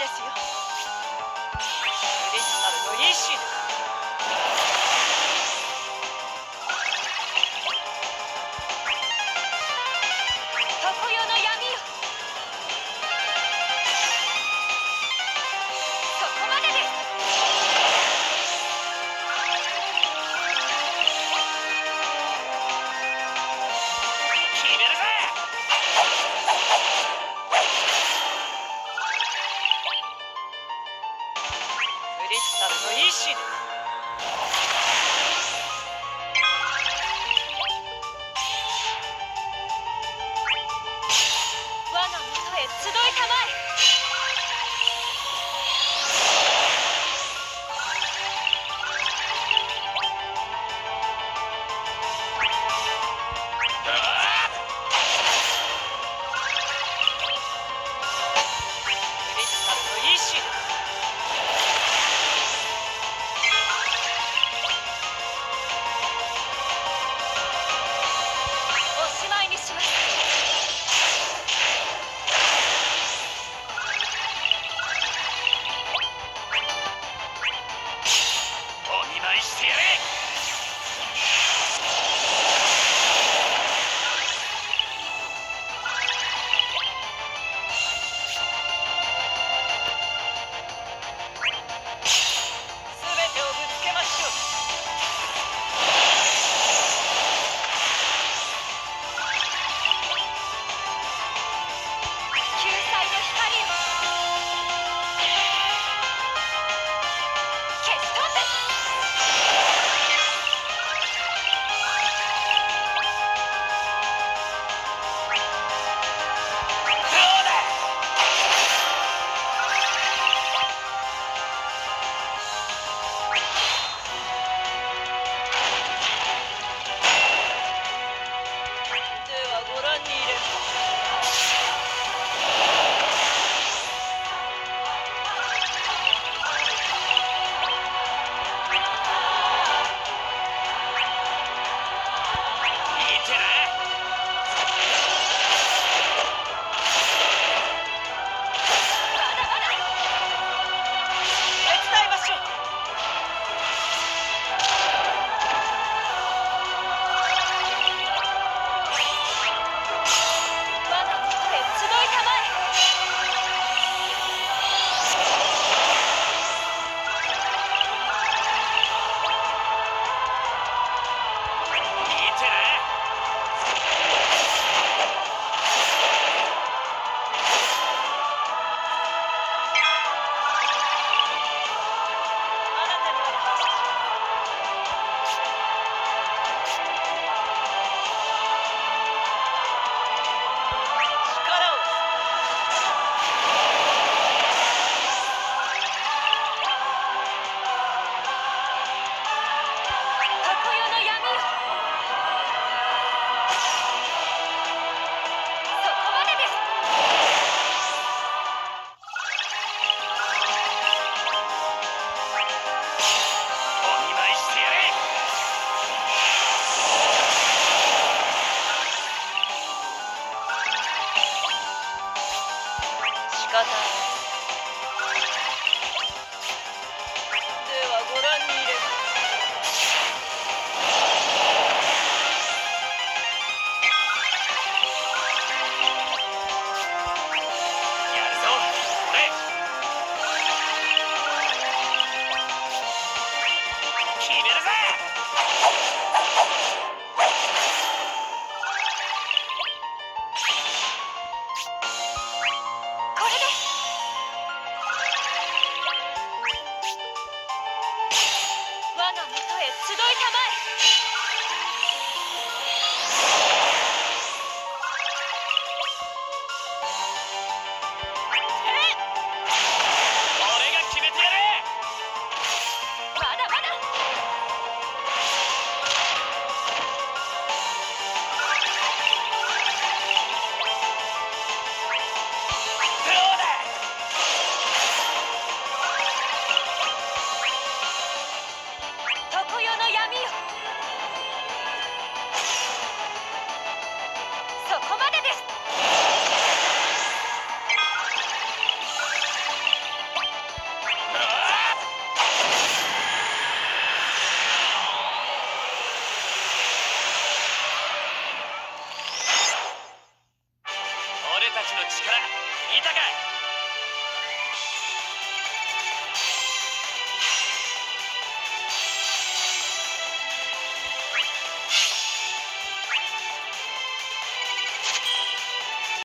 ですよ